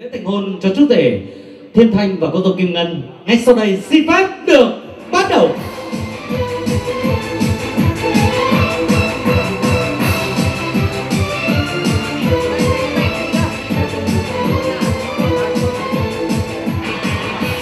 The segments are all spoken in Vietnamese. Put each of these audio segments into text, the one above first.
lễ thành hôn cho chú rể Thiên Thanh và cô dâu Kim Ngân. Ngay sau đây xin phép được bắt đầu.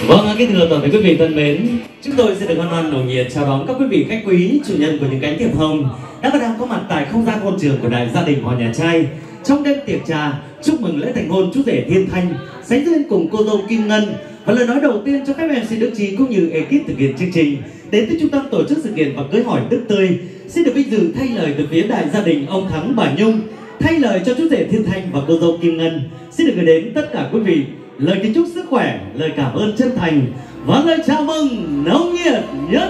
Vâng, kính thưa toàn thể quý vị thân mến, chúng tôi sẽ được hoan hoan nồng nhiệt chào đón các quý vị khách quý, chủ nhân của những cánh thiệp hồng đã và đang có mặt tại không gian hôn trường của đại gia đình Hòa nhà trai trong đêm tiệc trà, chúc mừng lễ thành hôn chú rể Thiên Thanh, sánh duyên cùng cô dâu Kim Ngân. Và lời nói đầu tiên cho phép xin Đức Trí cũng như ekip thực hiện chương trình. Đến từ trung tâm tổ chức sự kiện và cưới hỏi Đức Tươi. Xin được vinh dự thay lời từ phía đại gia đình ông Thắng bà Nhung. Thay lời cho chú rể Thiên Thanh và cô dâu Kim Ngân. Xin được gửi đến tất cả quý vị lời kính chúc sức khỏe, lời cảm ơn chân thành và lời chào mừng nồng nhiệt nhất.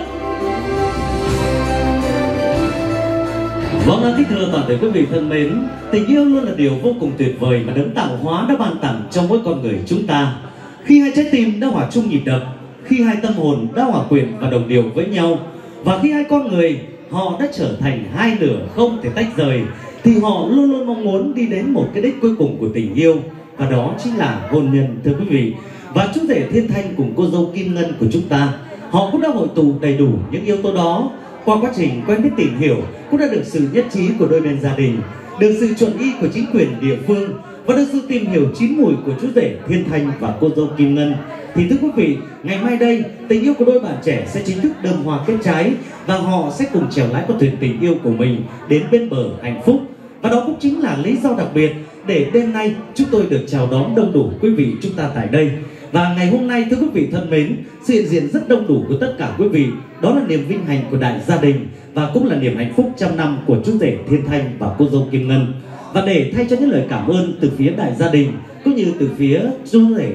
Vâng, kính thưa toàn thể quý vị thân mến, tình yêu luôn là điều vô cùng tuyệt vời mà đấng tạo hóa đã ban tặng trong mỗi con người chúng ta. Khi hai trái tim đã hòa chung nhịp đập, khi hai tâm hồn đã hòa quyện và đồng điều với nhau, và khi hai con người họ đã trở thành hai lửa không thể tách rời, thì họ luôn luôn mong muốn đi đến một cái đích cuối cùng của tình yêu, và đó chính là hôn nhân thưa quý vị. Và chú rể Thiên Thanh cùng cô dâu Kim Ngân của chúng ta, họ cũng đã hội tụ đầy đủ những yếu tố đó qua quá trình quen biết tìm hiểu cũng đã được sự nhất trí của đôi bên gia đình, được sự chuẩn y của chính quyền địa phương và được sự tìm hiểu chín mùi của chú rể Thiên Thanh và cô dâu Kim Ngân. Thì thưa quý vị, ngày mai đây, tình yêu của đôi bạn trẻ sẽ chính thức đơm hoa kết trái và họ sẽ cùng chèo lái con thuyền tình yêu của mình đến bên bờ hạnh phúc. Và đó cũng chính là lý do đặc biệt để đêm nay chúng tôi được chào đón đông đủ quý vị chúng ta tại đây. Và ngày hôm nay thưa quý vị thân mến, sự hiện diện rất đông đủ của tất cả quý vị. Đó là niềm vinh hạnh của đại gia đình và cũng là niềm hạnh phúc trăm năm của chú rể Thiên Thanh và cô dâu Kim Ngân. Và để thay cho những lời cảm ơn từ phía đại gia đình cũng như từ phía chú rể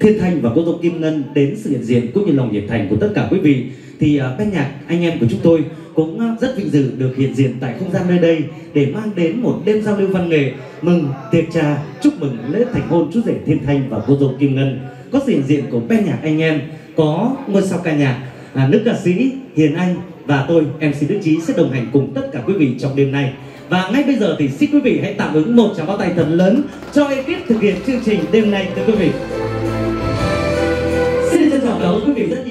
Thiên Thanh và cô dâu Kim Ngân đến sự hiện diện cũng như lòng nhiệt thành của tất cả quý vị thì à, uh, ban nhạc anh em của chúng tôi cũng à, rất vinh dự được hiện diện tại không gian nơi đây để mang đến một đêm giao lưu văn nghệ. Mừng tiệc trà chúc mừng lễ thành hôn chú rể Thiên Thanh và cô dâu Kim Ngân có sự hiện diện của ban nhạc anh em, có ngôi sao ca nhạc. Là nữ ca sĩ Hiền Anh và tôi MC Đức Trí sẽ đồng hành cùng tất cả quý vị trong đêm nay. Và ngay bây giờ thì xin quý vị hãy tạm ứng một tràng bao tay thật lớn cho ekip thực hiện chương trình đêm nay, thưa quý vị. Xin trân trọng cảm ơn quý vị rất nhiều.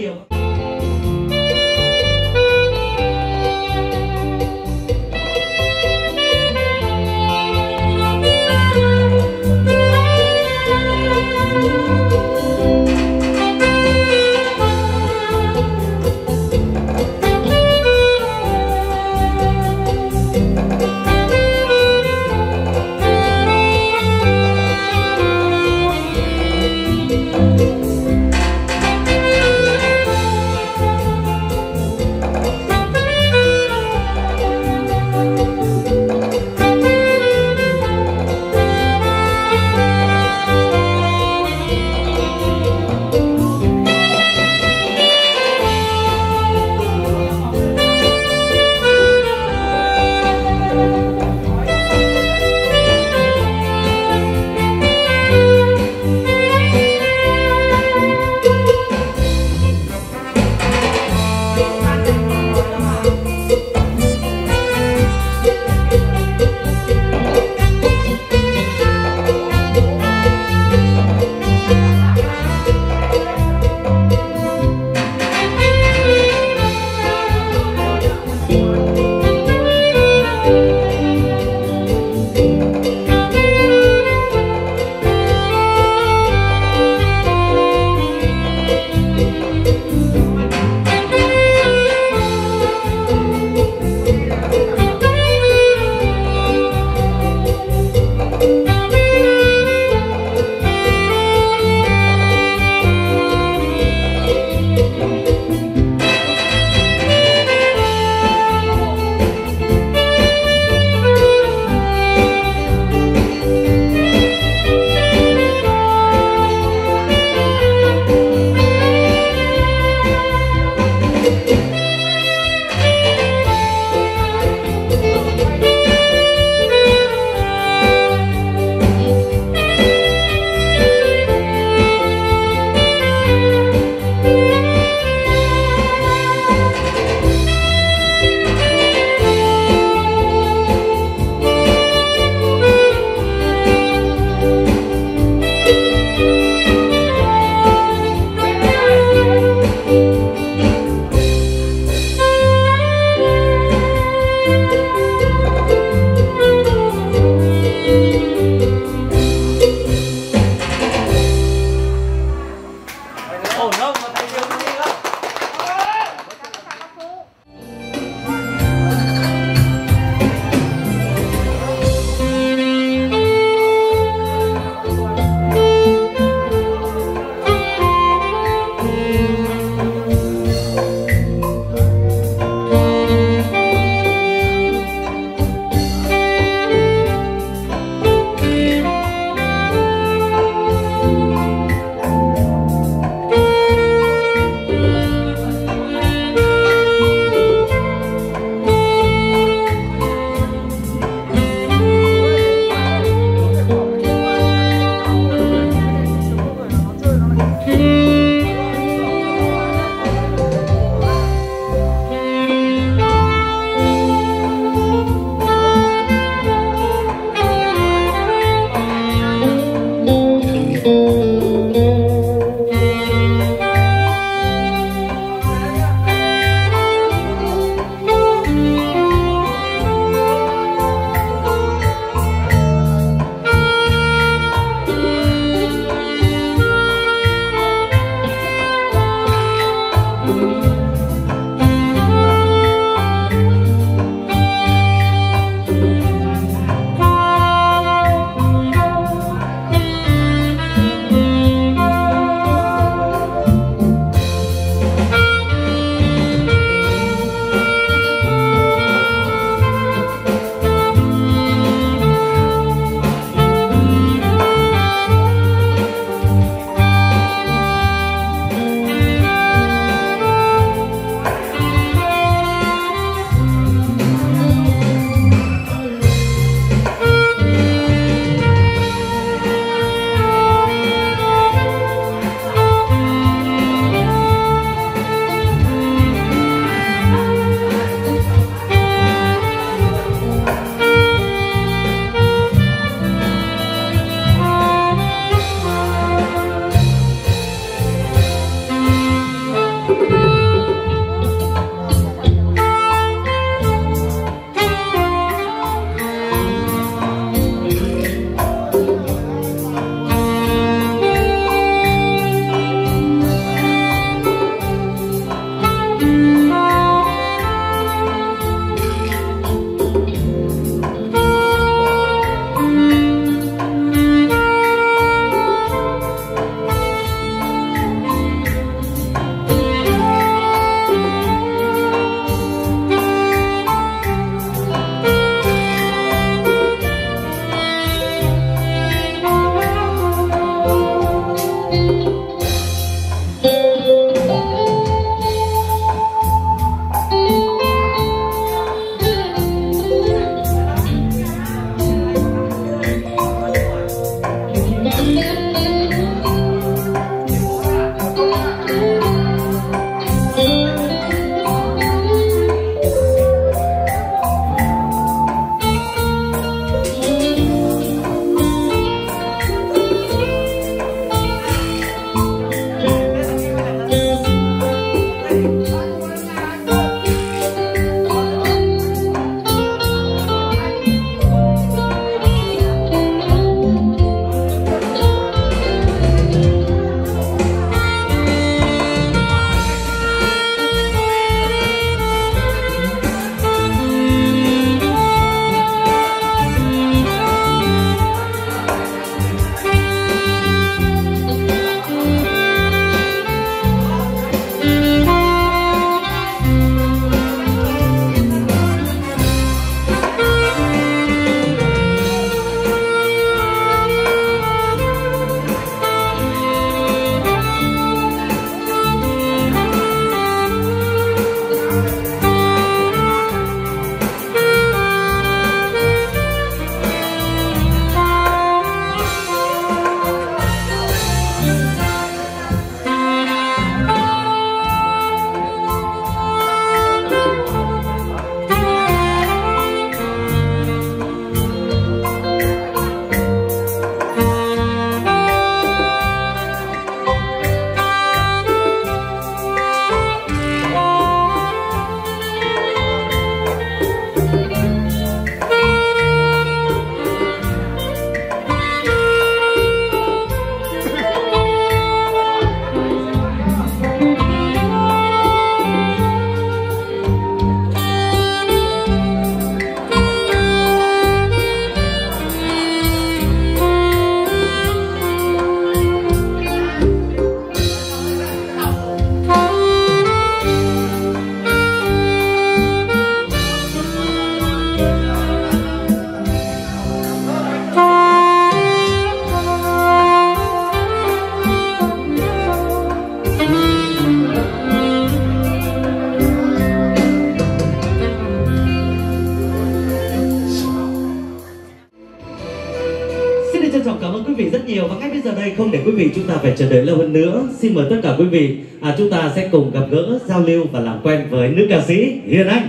xin mời tất cả quý vị à, chúng ta sẽ cùng gặp gỡ giao lưu và làm quen với nữ ca sĩ Hiền Anh.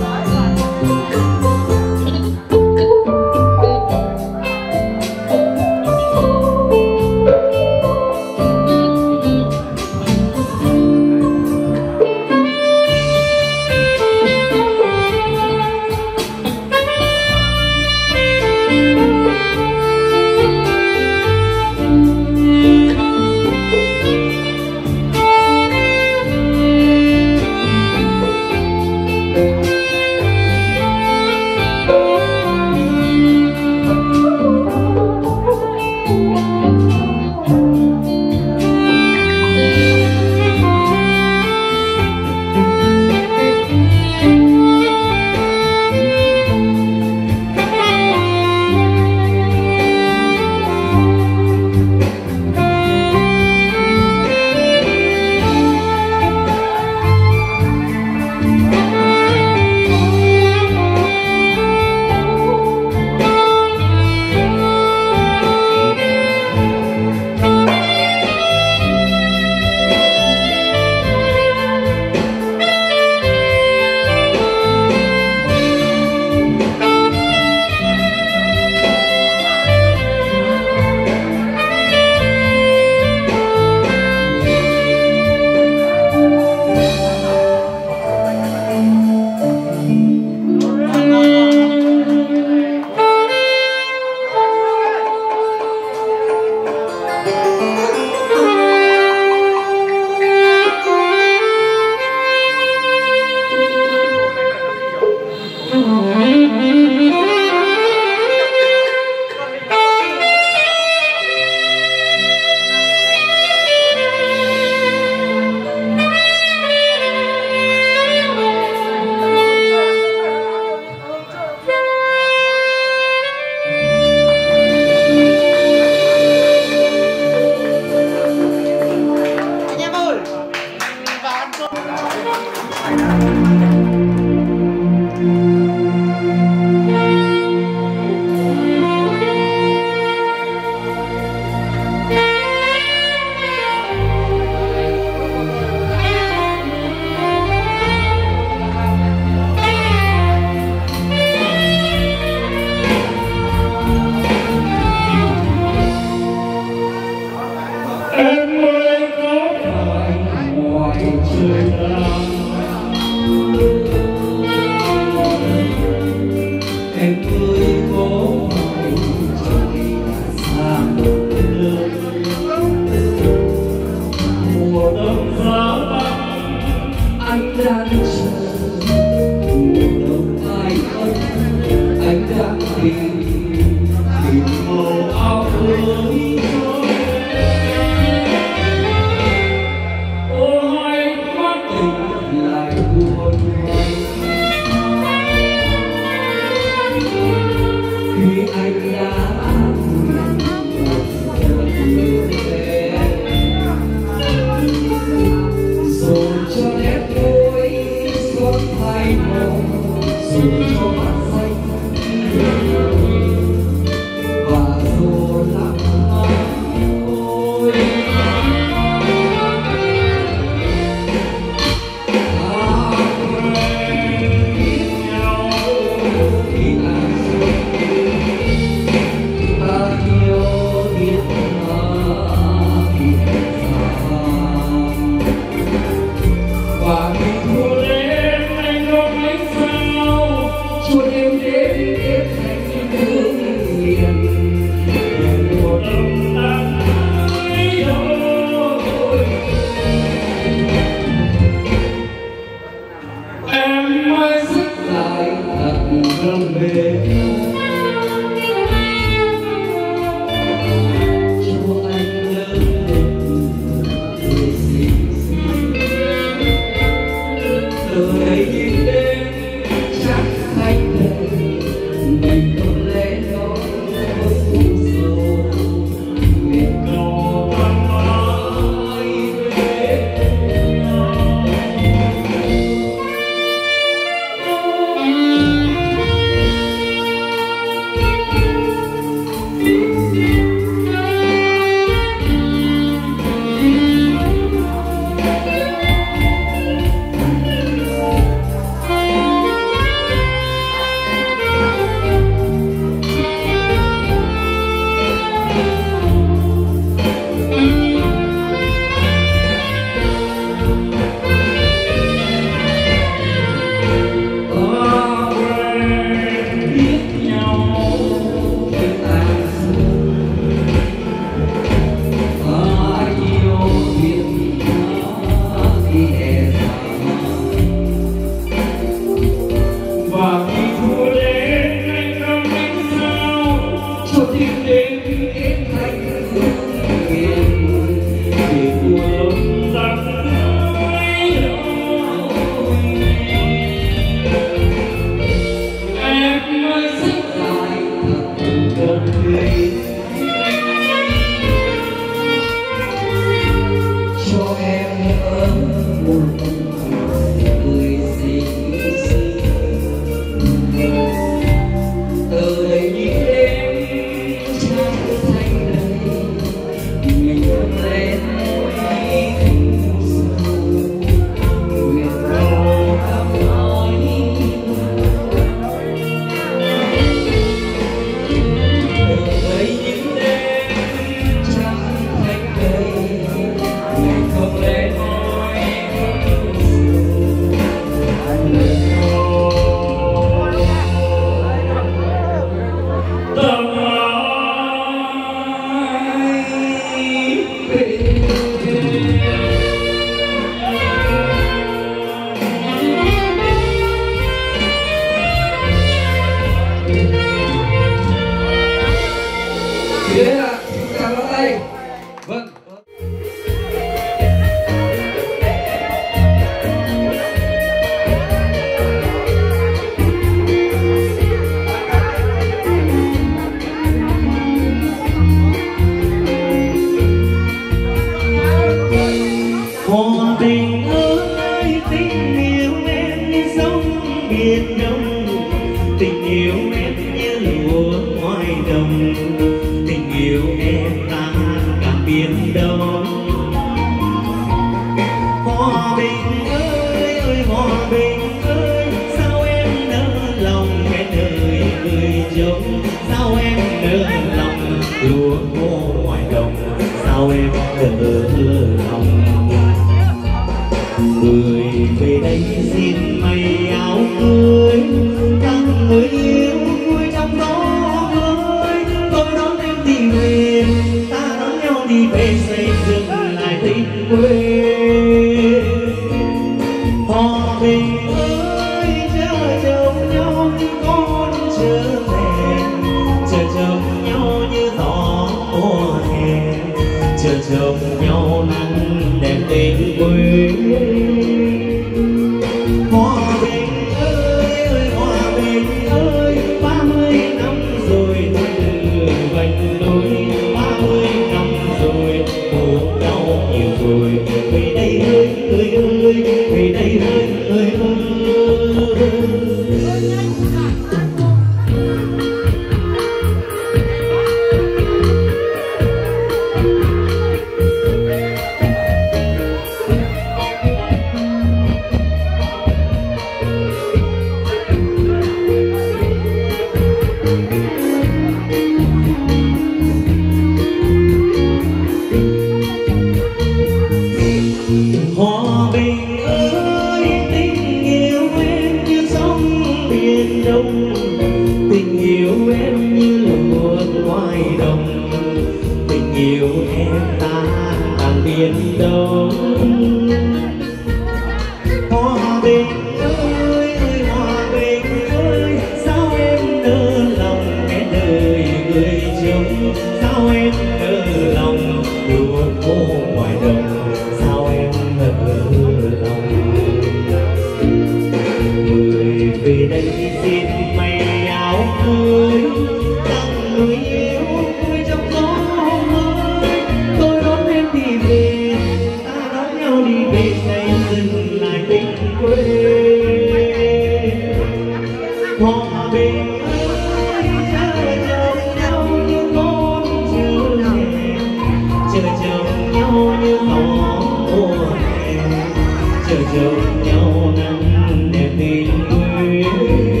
nhau nắng đẹp tình quê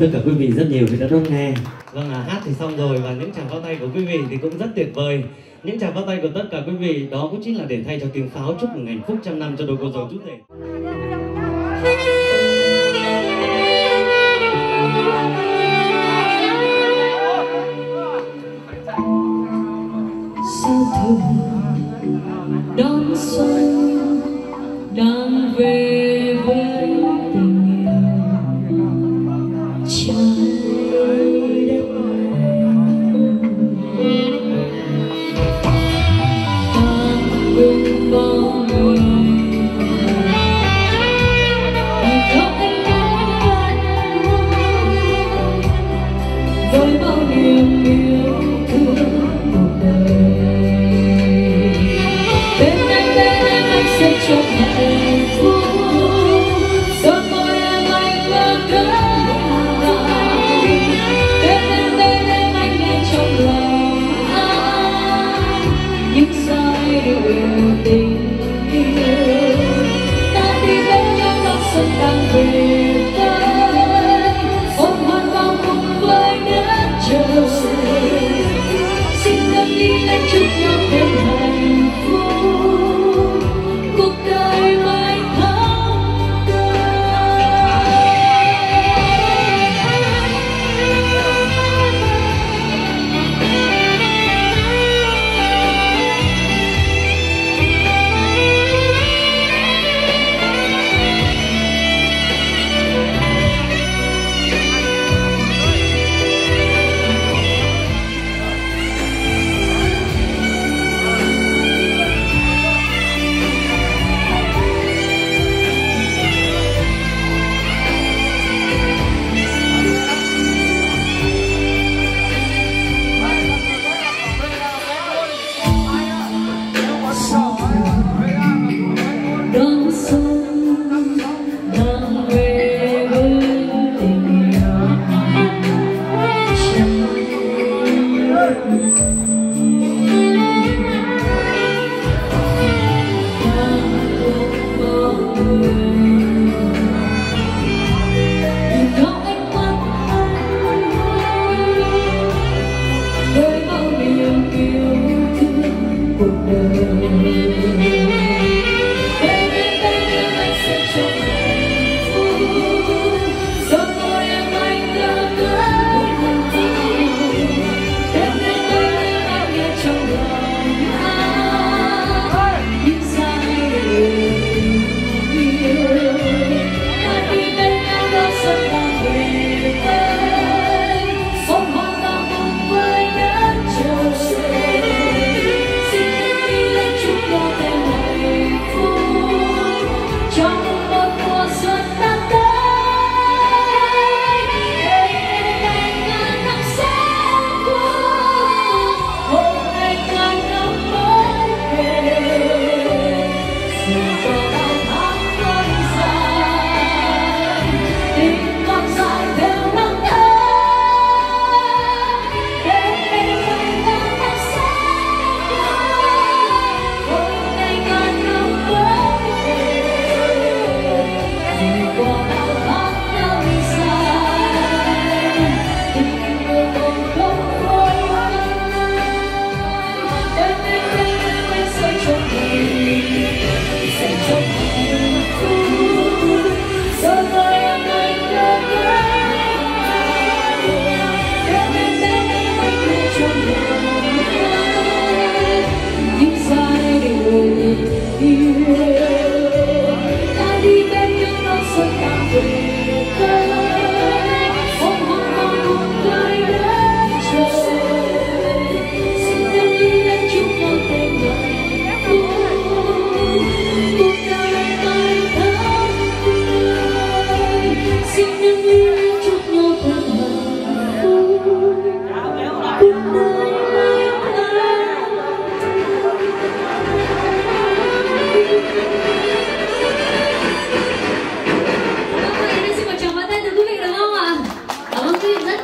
tất cả quý vị rất nhiều vì đã đón nghe. Vâng à, hát thì xong rồi và những tràng pháo tay của quý vị thì cũng rất tuyệt vời. Những tràng pháo tay của tất cả quý vị đó cũng chính là để thay cho tiếng pháo chúc mừng hạnh phúc trăm năm cho đôi cô dâu chú rể.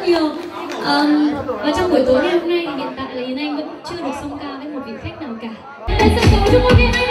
nhiều um, và trong buổi tối ngày hôm nay thì hiện tại là Yến Anh vẫn chưa được song ca với một vị khách nào cả. Hãy sân khấu cho một Yến Anh.